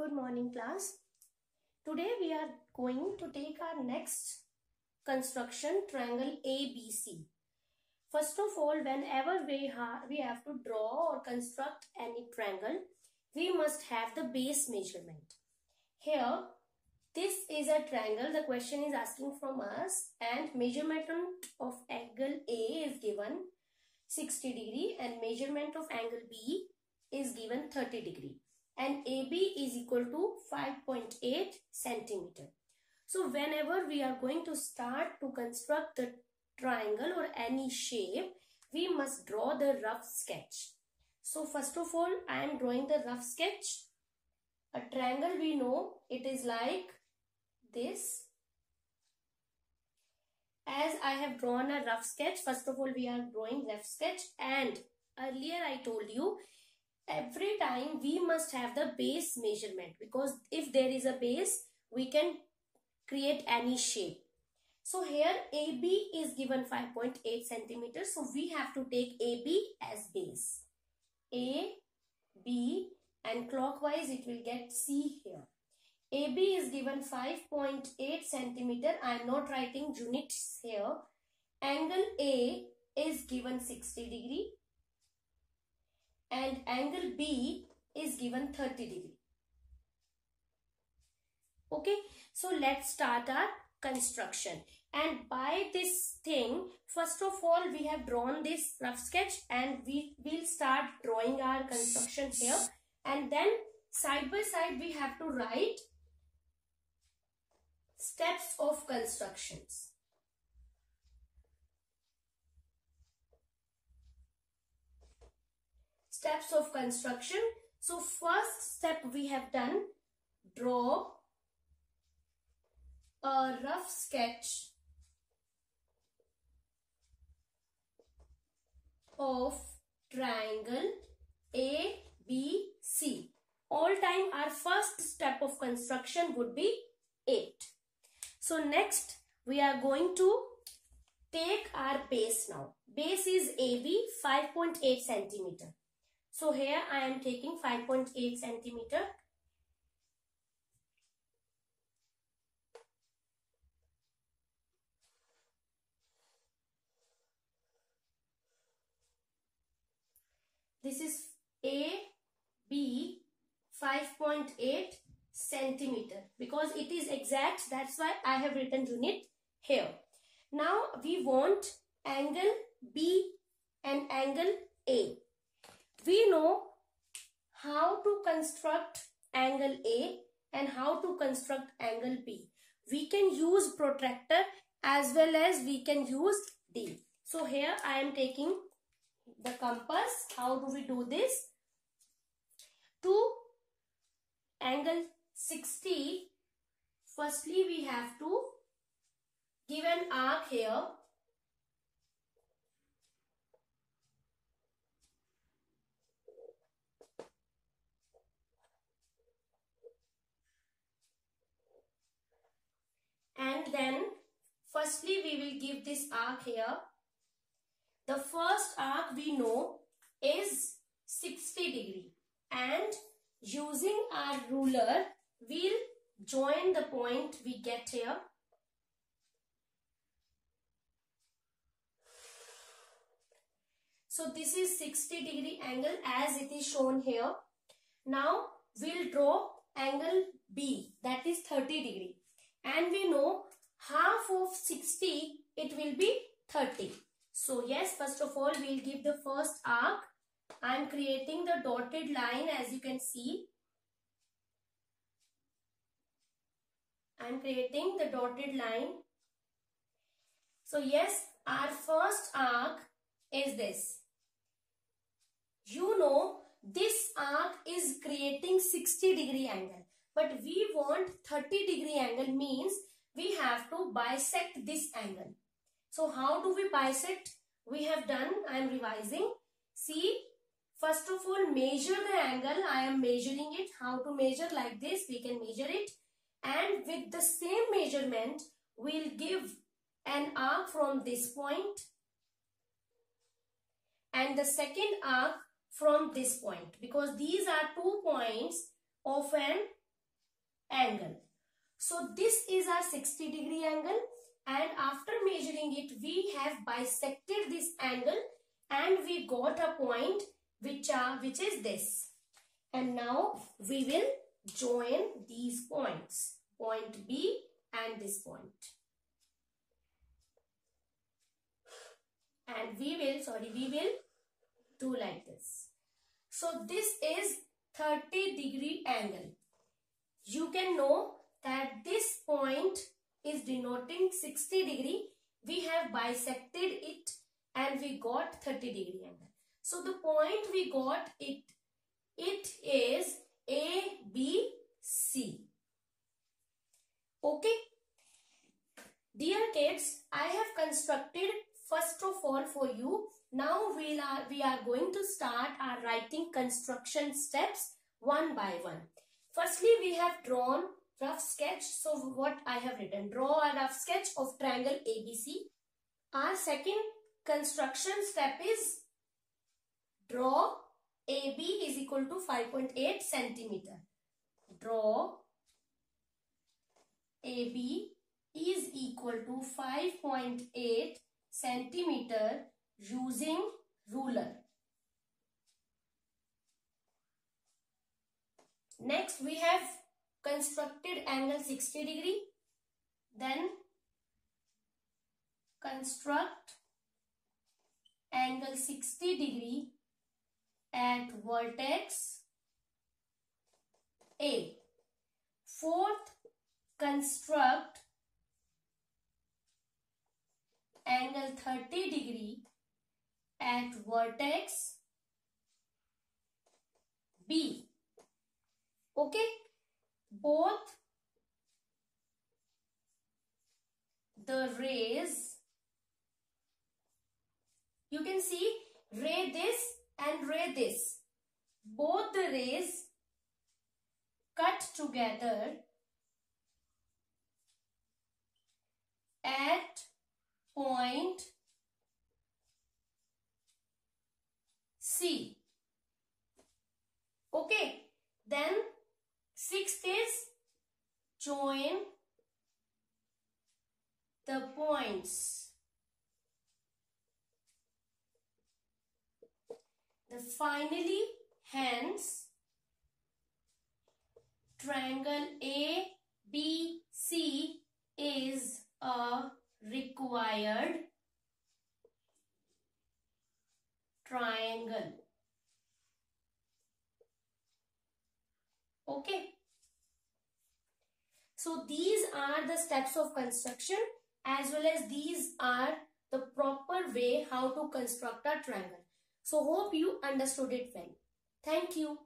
Good morning class. Today we are going to take our next construction triangle ABC. First of all whenever we, ha we have to draw or construct any triangle we must have the base measurement. Here this is a triangle the question is asking from us and measurement of angle A is given 60 degree and measurement of angle B is given 30 degree and AB is equal to 5.8 centimeter. So whenever we are going to start to construct the triangle or any shape, we must draw the rough sketch. So first of all, I am drawing the rough sketch. A triangle we know it is like this. As I have drawn a rough sketch, first of all we are drawing rough sketch and earlier I told you every time we must have the base measurement because if there is a base we can create any shape. So here AB is given 5.8 centimeters. So we have to take AB as base. A B and clockwise it will get C here. AB is given 5.8 centimeter. I am not writing units here. Angle A is given 60 degree and angle B is given 30 degree. Okay, so let's start our construction. And by this thing, first of all, we have drawn this rough sketch and we will start drawing our construction here. And then side by side, we have to write steps of constructions. Steps of construction. So first step we have done, draw a rough sketch of triangle ABC. All time our first step of construction would be 8. So next we are going to take our base now. Base is AB 5.8 centimeter. So here I am taking 5.8 centimeter. This is A, B 5.8 centimeter because it is exact that's why I have written unit here. Now we want angle B and angle A we know how to construct angle A and how to construct angle B. We can use protractor as well as we can use D. So here I am taking the compass. How do we do this? To angle 60, firstly we have to give an arc here and then firstly we will give this arc here. The first arc we know is 60 degree and using our ruler we'll join the point we get here. So this is 60 degree angle as it is shown here. Now we'll draw angle B that is 30 degree and we know half of 60 it will be 30 so yes first of all we'll give the first arc. I am creating the dotted line as you can see. I'm creating the dotted line. So yes our first arc is this. You know this arc is creating 60 degree angle but we want 30 degree angle means we have to bisect this angle. So how do we bisect? We have done, I am revising. See, first of all measure the angle. I am measuring it. How to measure like this? We can measure it. And with the same measurement, we'll give an arc from this point and the second arc from this point because these are two points of an angle. So this is our 60 degree angle and after measuring it we have bisected this angle and we got a point which are which is this. And now we will join these points. Point B and this point. And we will, sorry, we will do like this. So this is 30 degree angle. You can know that this point is denoting 60 degree. We have bisected it and we got 30 degree angle. So the point we got it, it is ABC. Okay. Dear kids, I have constructed first of all for you. Now we are, we are going to start our writing construction steps one by one. Firstly, we have drawn rough sketch. So what I have written, draw a rough sketch of triangle ABC. Our second construction step is draw AB is equal to 5.8 centimeter. Draw AB is equal to 5.8 centimeter using ruler. Next we have constructed angle 60 degree. Then construct angle 60 degree at vertex A. Fourth, construct angle 30 degree at vertex B. Okay, both the rays, you can see ray this and ray this. Both the rays cut together at point C. Okay. Then sixth is join the points. The finally hence triangle A B C is a required triangle. Okay. So these are the steps of construction as well as these are the proper way how to construct a triangle. So hope you understood it well. Thank you.